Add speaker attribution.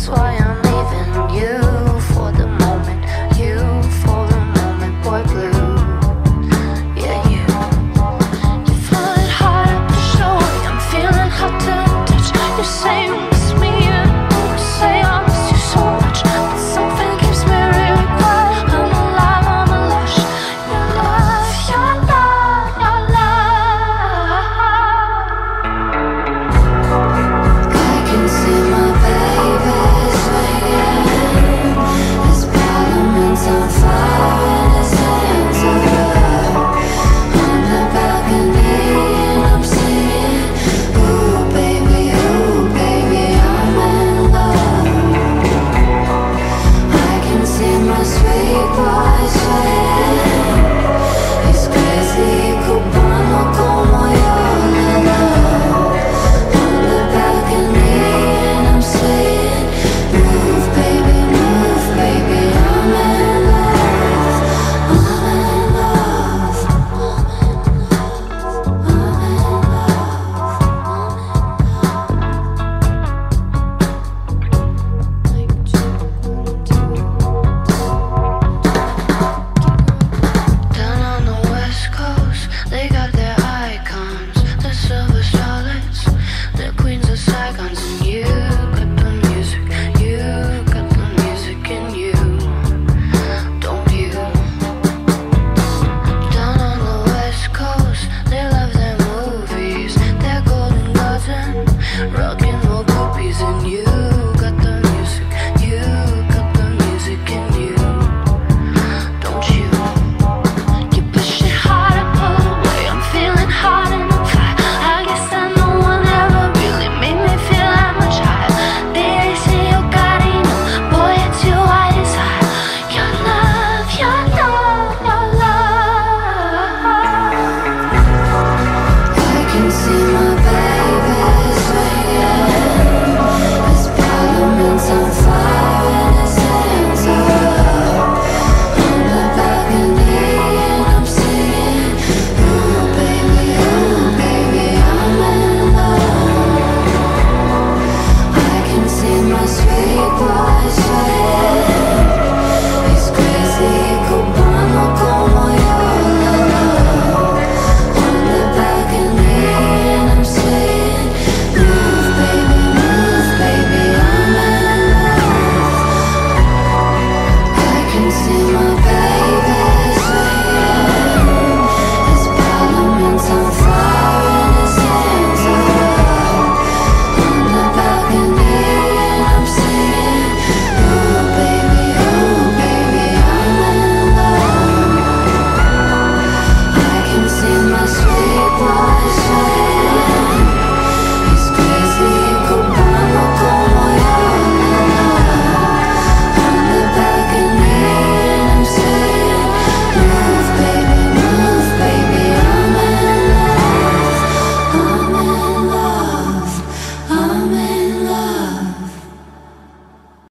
Speaker 1: that's why I'm